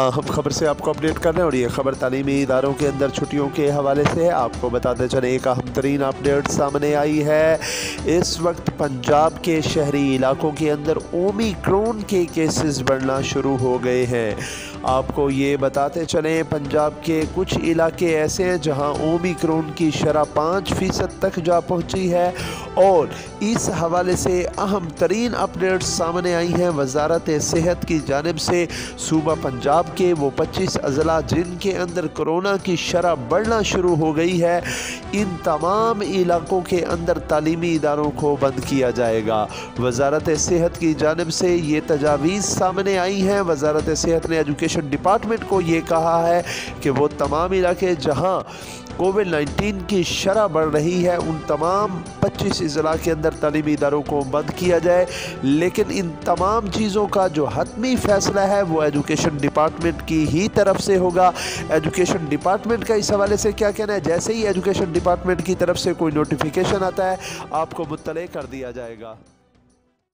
अहम खबर से आपको अपडेट कर रहे हैं और ये खबर तालीमी इदारों के अंदर छुट्टियों के हवाले से है। आपको बताते चले, एक अहम तरीन अपडेट सामने आई है। इस वक्त पंजाब के शहरी इलाकों के अंदर ओमिक्रोन के केसेस बढ़ना शुरू हो गए हैं। आपको ये बताते चलें, पंजाब के कुछ इलाके ऐसे हैं जहाँ ओमिक्रोन की शरह पाँच फ़ीसद तक जा पहुँची है और इस हवाले से अहम तरीन अपडेट्स सामने आई हैं। वजारत सेहत की जानब से सूबा पंजाब के वो 25 अजला जिनके अंदर कोरोना की शरह बढ़ना शुरू हो गई है, इन तमाम इलाकों के अंदर तालीमी इदारों को बंद किया जाएगा। वजारत सेहत की जानब से ये तजावीज़ सामने आई हैं। वजारत सेहत ने एजुकेशन डिपार्टमेंट को ये कहा है कि वो तमाम इलाके जहाँ कोविड 19 की शरह बढ़ रही है, उन तमाम 25 अजला के अंदर तलीमी इदारों को बंद किया जाए। लेकिन इन तमाम चीज़ों का जो हतमी फ़ैसला है, वो एजुकेशन डिपार्टमेंट की ही तरफ़ से होगा। एजुकेशन डिपार्टमेंट का इस हवाले से क्या कहना है? जैसे ही एजुकेशन डिपार्टमेंट की तरफ़ से कोई नोटिफिकेशन आता है, आपको मुतल कर दिया जाएगा।